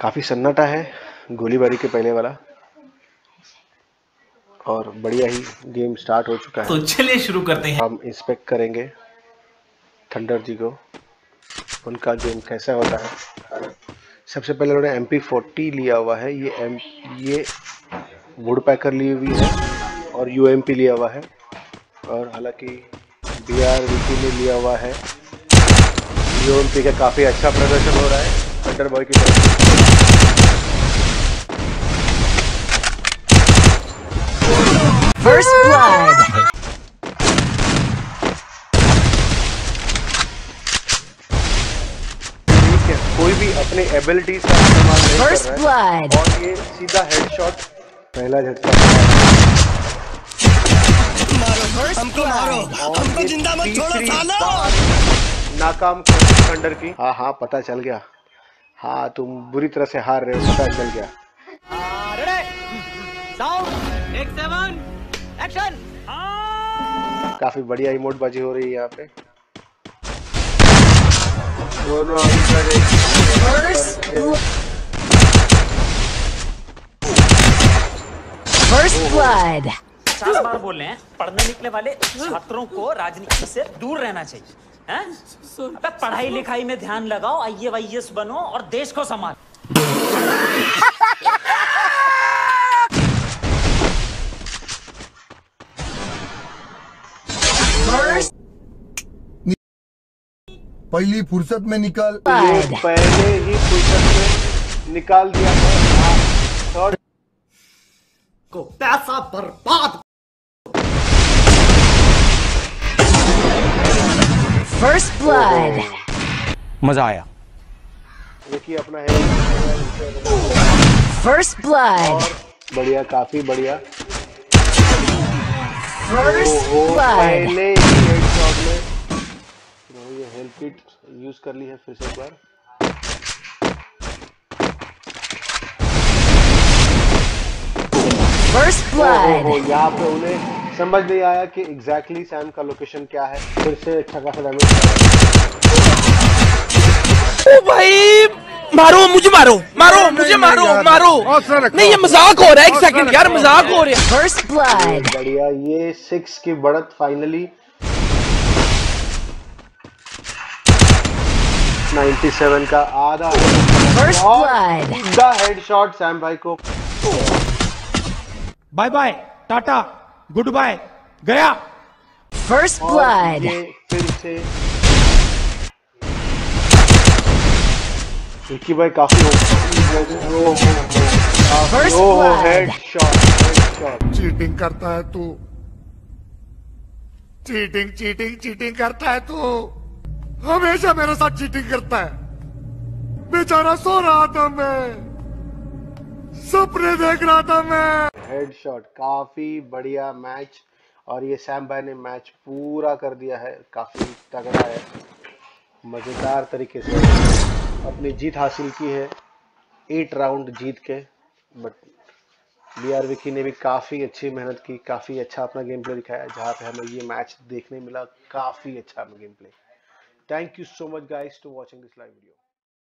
काफ़ी सन्नाटा है गोलीबारी के पहले वाला। और बढ़िया ही गेम स्टार्ट हो चुका है। तो चलिए शुरू करते हैं। हम इंस्पेक्ट करेंगे थंडर जी को उनका गेम कैसा होता है। सबसे पहले उन्होंने एम पी फोर्टी लिया हुआ है ये एमपी ये वुड पैकर ली हुई है और यू एम पी लिया हुआ है। और हालाँकि बी आर वी ने लिया हुआ है। यू एम पी का काफ़ी अच्छा प्रदर्शन हो रहा है। थंडर बॉय की. ठीक है कोई भी अपने एबिलिटीज का इस्तेमाल नहीं First कर रहा है। blood. और ये सीधा हेडशॉट पहला झटका हमको मारो। हमको ज़िंदा मत छोड़ो सालो। नाकाम कोशिश की। हाँ हाँ पता चल गया। हाँ तुम बुरी तरह से हार रहे हो पता चल गया। काफ़ी बढ़िया इमोट बाजी हो रही है यहाँ पे। दोनों बार बोल रहे हैं पढ़ने निकले वाले छात्रों को राजनीति से दूर रहना चाहिए? अबे पढ़ाई लिखाई में ध्यान लगाओ आई वाई बनो और देश को संभाल। पहली फुर्सत में निकल। पहले ही फुर्सत में निकाल दिया है थर्ड First blood. मज़ा आया देखिए अपना है First blood. बढ़िया काफ़ी बढ़िया blood. पहले ये हेल्प किट यूज़ कर ली है फिर से एक बार ओहो blood. यहाँ पे उन्हें समझ नहीं आया कि एग्जैक्टली सैम का लोकेशन क्या है। फिर से अच्छा खासा डैमेज ओ भाई मारो मुझे मारो मारो मुझे मारो मारो। नहीं ये मज़ाक हो रहा है एक सेकंड यार मज़ाक हो रहा है। First blood. बढ़िया ये सिक्स की बढ़त फाइनली 97 का आधा। और blood. सीधा हेडशॉट सैम भाई को। Bye bye tata good bye गया। First और blood. फिर से। भाई काफ़ी हो हेडशॉट चीटिंग करता है तू। चीटिंग चीटिंग चीटिंग करता है तू। हमेशा मेरे साथ चीटिंग करता है। बेचारा सो रहा था मैं। सपने देख रहा था मैं। हेडशॉट काफ़ी बढ़िया मैच और ये सैम भाई ने मैच पूरा कर दिया है, काफ़ी तगड़ा है, मज़ेदार तरीके से अपनी जीत हासिल की है एट राउंड जीत के बट बी आर विकी ने भी काफ़ी अच्छी मेहनत की, काफ़ी अच्छा अपना गेम प्ले दिखाया, जहाँ पे हमें ये मैच देखने मिला, काफ़ी अच्छा game play thank you so much guys to watching this live video